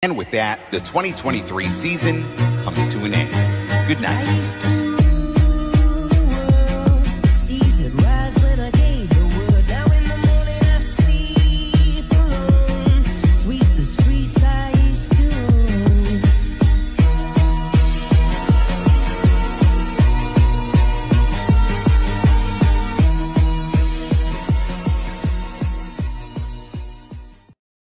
And with that, the 2023 season comes to an end. Good night.